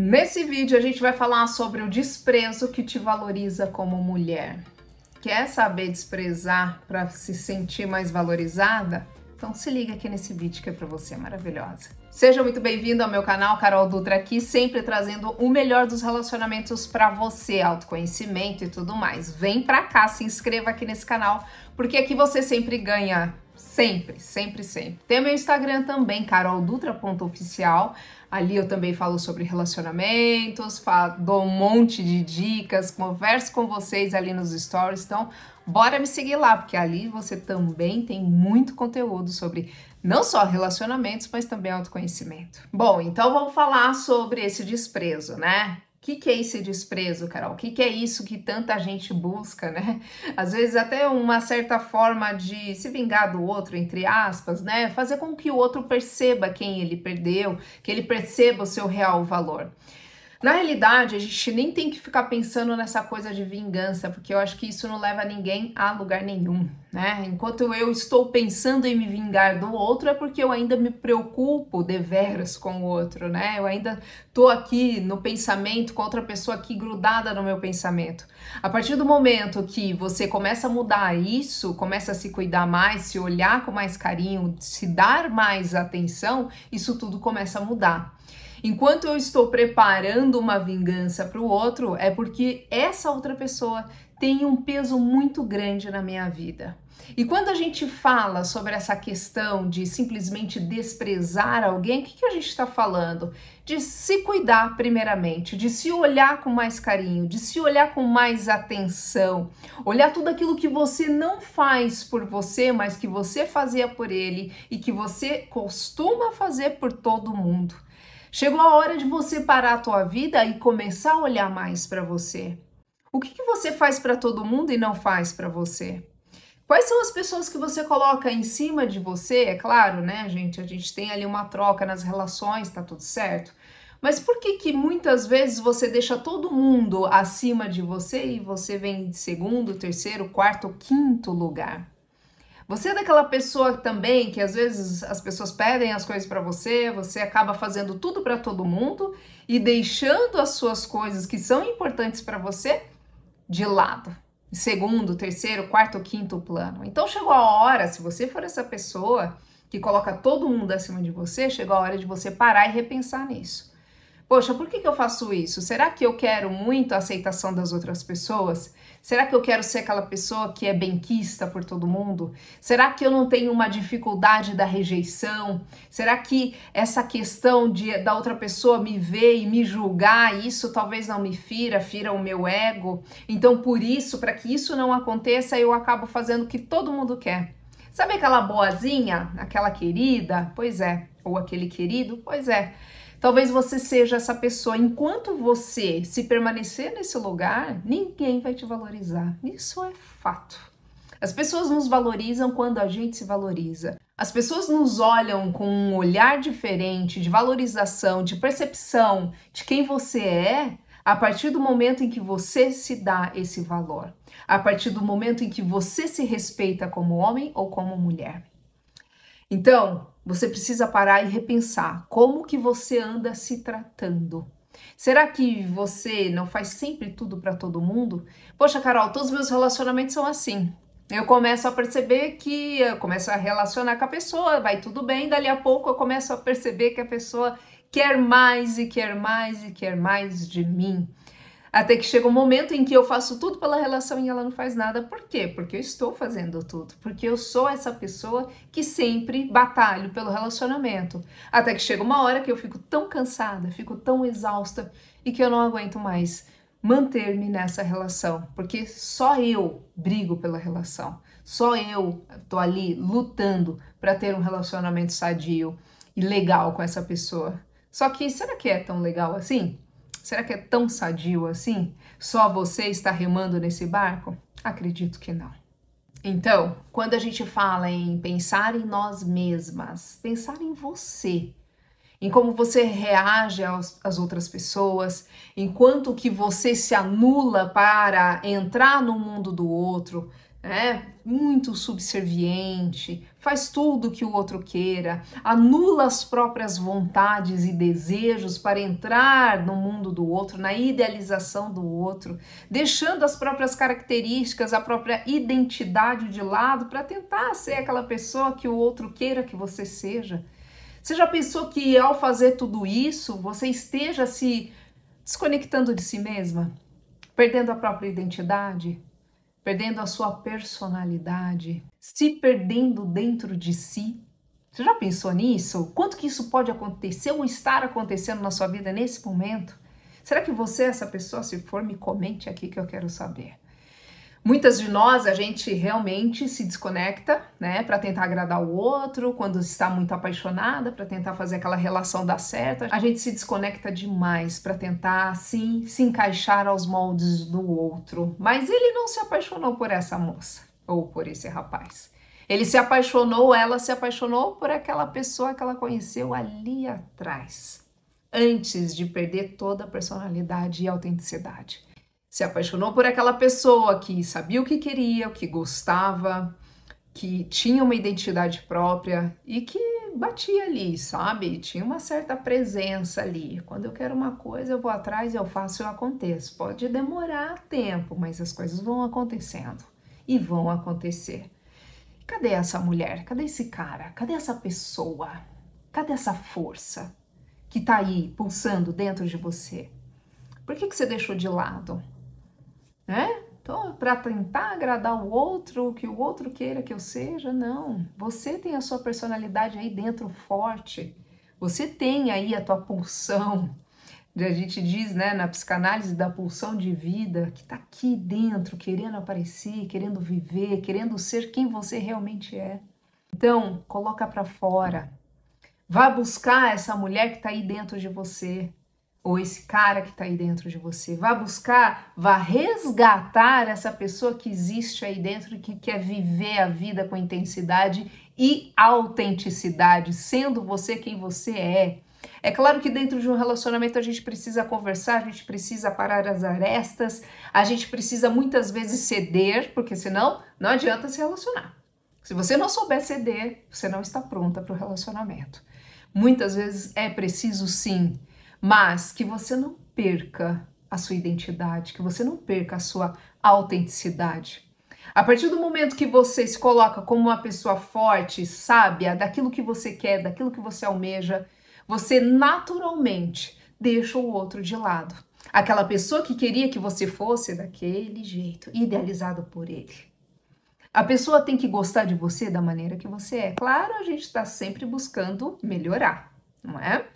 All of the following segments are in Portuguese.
Nesse vídeo a gente vai falar sobre o desprezo que te valoriza como mulher. Quer saber desprezar para se sentir mais valorizada? Então se liga aqui nesse vídeo que é para você, maravilhosa. Seja muito bem-vindo ao meu canal, Carol Dutra aqui, sempre trazendo o melhor dos relacionamentos para você, autoconhecimento e tudo mais. Vem pra cá, se inscreva aqui nesse canal, porque aqui você sempre ganha Sempre, sempre, sempre. Tem meu Instagram também, caroldutra.oficial. Ali eu também falo sobre relacionamentos, falo, dou um monte de dicas, converso com vocês ali nos stories. Então, bora me seguir lá, porque ali você também tem muito conteúdo sobre não só relacionamentos, mas também autoconhecimento. Bom, então vamos falar sobre esse desprezo, né? O que, que, é esse desprezo, Carol? O que, que, é isso que tanta gente busca, né? Às vezes até uma certa forma de se vingar do outro, entre aspas, né? Fazer com que o outro perceba quem ele perdeu, que ele perceba o seu real valor. Na realidade, a gente nem tem que ficar pensando nessa coisa de vingança, porque eu acho que isso não leva ninguém a lugar nenhum, né? Enquanto eu estou pensando em me vingar do outro, é porque eu ainda me preocupo deveras com o outro, né? Eu ainda tô aqui no pensamento com outra pessoa aqui grudada no meu pensamento. A partir do momento que você começa a mudar isso, começa a se cuidar mais, se olhar com mais carinho, se dar mais atenção, isso tudo começa a mudar. Enquanto eu estou preparando uma vingança para o outro, é porque essa outra pessoa tem um peso muito grande na minha vida. E quando a gente fala sobre essa questão de simplesmente desprezar alguém, o que, que a gente está falando? De se cuidar, primeiramente, de se olhar com mais carinho, de se olhar com mais atenção, olhar tudo aquilo que você não faz por você, mas que você fazia por ele e que você costuma fazer por todo mundo. Chegou a hora de você parar a tua vida e começar a olhar mais para você. O que, que você faz para todo mundo e não faz para você? Quais são as pessoas que você coloca em cima de você? É claro, né, gente? A gente tem ali uma troca nas relações, tá tudo certo. Mas por que que muitas vezes você deixa todo mundo acima de você e você vem de segundo, terceiro, quarto, quinto lugar? Você é daquela pessoa também que às vezes as pessoas pedem as coisas para você, você acaba fazendo tudo para todo mundo e deixando as suas coisas que são importantes para você de lado. Segundo, terceiro, quarto, quinto plano. Então chegou a hora, se você for essa pessoa que coloca todo mundo acima de você, chegou a hora de você parar e repensar nisso. Poxa, por que, que eu faço isso? Será que eu quero muito a aceitação das outras pessoas? Será que eu quero ser aquela pessoa que é benquista por todo mundo? Será que eu não tenho uma dificuldade da rejeição? Será que essa questão de da outra pessoa me ver e me julgar, isso talvez não me fira, fira o meu ego? Então, por isso, para que isso não aconteça, eu acabo fazendo o que todo mundo quer. Sabe aquela boazinha, aquela querida? Pois é. Ou aquele querido? Pois é. Talvez você seja essa pessoa. Enquanto você se permanecer nesse lugar, ninguém vai te valorizar. Isso é fato. As pessoas nos valorizam quando a gente se valoriza. As pessoas nos olham com um olhar diferente de valorização, de percepção de quem você é a partir do momento em que você se dá esse valor. A partir do momento em que você se respeita como homem ou como mulher. Então, você precisa parar e repensar como que você anda se tratando. Será que você não faz sempre tudo para todo mundo? Poxa, Carol, todos os meus relacionamentos são assim. Eu começo a perceber que eu começo a relacionar com a pessoa, vai tudo bem, dali a pouco eu começo a perceber que a pessoa quer mais e quer mais e quer mais de mim. Até que chega um momento em que eu faço tudo pela relação e ela não faz nada. Por quê? Porque eu estou fazendo tudo. Porque eu sou essa pessoa que sempre batalho pelo relacionamento. Até que chega uma hora que eu fico tão cansada, fico tão exausta e que eu não aguento mais manter-me nessa relação. Porque só eu brigo pela relação. Só eu tô ali lutando para ter um relacionamento sadio e legal com essa pessoa. Só que será que é tão legal assim? Será que é tão sadio assim? Só você está remando nesse barco? Acredito que não. Então, quando a gente fala em pensar em nós mesmas, pensar em você, em como você reage às outras pessoas, enquanto que você se anula para entrar no mundo do outro, é muito subserviente, faz tudo que o outro queira, anula as próprias vontades e desejos para entrar no mundo do outro, na idealização do outro, deixando as próprias características, a própria identidade de lado para tentar ser aquela pessoa que o outro queira que você seja. Você já pensou que ao fazer tudo isso, você esteja se desconectando de si mesma, perdendo a própria identidade? Perdendo a sua personalidade, se perdendo dentro de si. Você já pensou nisso? Quanto que isso pode acontecer ou estar acontecendo na sua vida nesse momento? Será que você é essa pessoa? Se for, me comente aqui que eu quero saber. Muitas de nós a gente realmente se desconecta, né, para tentar agradar o outro, quando está muito apaixonada, para tentar fazer aquela relação dar certo. A gente se desconecta demais para tentar assim se encaixar aos moldes do outro. Mas ele não se apaixonou por essa moça ou por esse rapaz. Ele se apaixonou, ela se apaixonou por aquela pessoa que ela conheceu ali atrás, antes de perder toda a personalidade e autenticidade se apaixonou por aquela pessoa que sabia o que queria, o que gostava, que tinha uma identidade própria e que batia ali, sabe? Tinha uma certa presença ali. Quando eu quero uma coisa, eu vou atrás, eu faço, eu aconteço. Pode demorar tempo, mas as coisas vão acontecendo e vão acontecer. Cadê essa mulher? Cadê esse cara? Cadê essa pessoa? Cadê essa força que tá aí pulsando dentro de você? Por que, que você deixou de lado? Né? Então, para tentar agradar o outro, que o outro queira que eu seja, não. Você tem a sua personalidade aí dentro forte. Você tem aí a tua pulsão. A gente diz, né, na psicanálise da pulsão de vida, que tá aqui dentro, querendo aparecer, querendo viver, querendo ser quem você realmente é. Então, coloca para fora. Vá buscar essa mulher que tá aí dentro de você ou esse cara que está aí dentro de você. Vá buscar, vá resgatar essa pessoa que existe aí dentro que quer viver a vida com intensidade e autenticidade, sendo você quem você é. É claro que dentro de um relacionamento a gente precisa conversar, a gente precisa parar as arestas, a gente precisa muitas vezes ceder, porque senão não adianta se relacionar. Se você não souber ceder, você não está pronta para o relacionamento. Muitas vezes é preciso sim mas que você não perca a sua identidade, que você não perca a sua autenticidade. A partir do momento que você se coloca como uma pessoa forte, sábia, daquilo que você quer, daquilo que você almeja, você naturalmente deixa o outro de lado. Aquela pessoa que queria que você fosse daquele jeito, idealizado por ele. A pessoa tem que gostar de você da maneira que você é. Claro, a gente está sempre buscando melhorar, não é?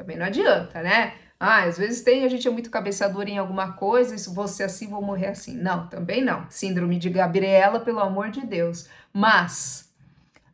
Também não adianta, né? Ah, às vezes tem, a gente é muito cabeçador em alguma coisa, se você assim, vou morrer assim. Não, também não. Síndrome de Gabriela, pelo amor de Deus. Mas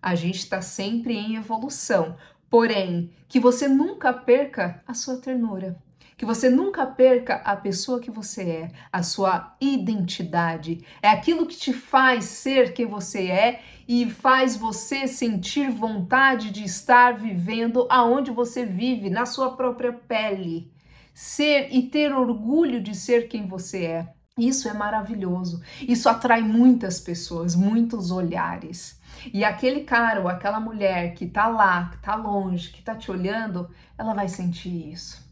a gente está sempre em evolução. Porém, que você nunca perca a sua ternura que você nunca perca a pessoa que você é, a sua identidade. É aquilo que te faz ser quem você é e faz você sentir vontade de estar vivendo aonde você vive, na sua própria pele. Ser e ter orgulho de ser quem você é. Isso é maravilhoso. Isso atrai muitas pessoas, muitos olhares. E aquele cara ou aquela mulher que tá lá, que tá longe, que tá te olhando, ela vai sentir isso.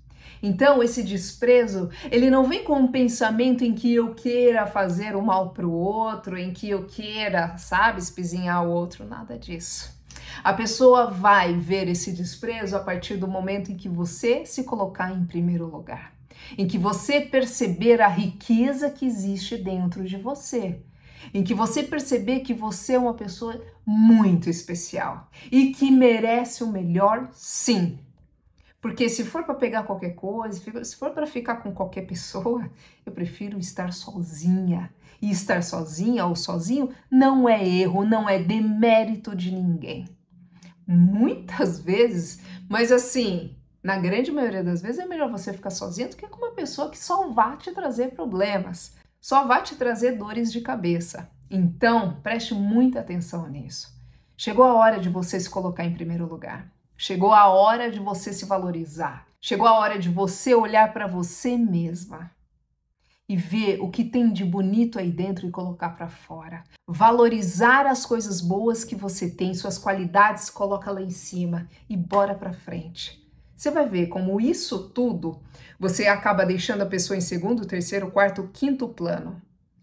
Então, esse desprezo, ele não vem com um pensamento em que eu queira fazer o mal para o outro, em que eu queira, sabe, espizinhar o outro, nada disso. A pessoa vai ver esse desprezo a partir do momento em que você se colocar em primeiro lugar, em que você perceber a riqueza que existe dentro de você, em que você perceber que você é uma pessoa muito especial e que merece o melhor, sim. Porque se for para pegar qualquer coisa, se for para ficar com qualquer pessoa, eu prefiro estar sozinha. E estar sozinha ou sozinho não é erro, não é demérito de ninguém. Muitas vezes, mas assim, na grande maioria das vezes é melhor você ficar sozinho do que com uma pessoa que só vai te trazer problemas, só vai te trazer dores de cabeça. Então, preste muita atenção nisso. Chegou a hora de você se colocar em primeiro lugar. Chegou a hora de você se valorizar. Chegou a hora de você olhar para você mesma e ver o que tem de bonito aí dentro e colocar para fora. Valorizar as coisas boas que você tem, suas qualidades, coloca lá em cima e bora para frente. Você vai ver como isso tudo você acaba deixando a pessoa em segundo, terceiro, quarto, quinto plano.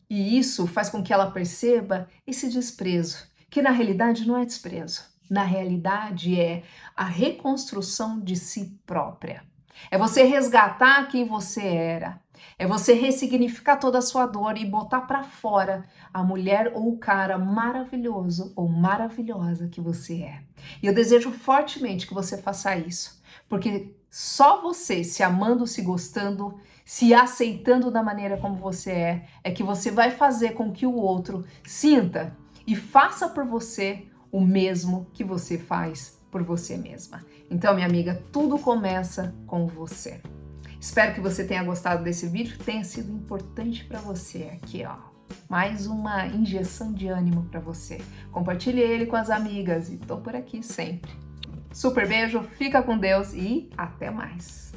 E isso faz com que ela perceba esse desprezo, que na realidade não é desprezo. Na realidade é a reconstrução de si própria. É você resgatar quem você era. É você ressignificar toda a sua dor e botar para fora a mulher ou o cara maravilhoso ou maravilhosa que você é. E eu desejo fortemente que você faça isso, porque só você se amando, se gostando, se aceitando da maneira como você é, é que você vai fazer com que o outro sinta e faça por você o mesmo que você faz por você mesma. Então, minha amiga, tudo começa com você. Espero que você tenha gostado desse vídeo, tenha sido importante para você aqui, ó. Mais uma injeção de ânimo para você. Compartilhe ele com as amigas e tô por aqui sempre. Super beijo, fica com Deus e até mais.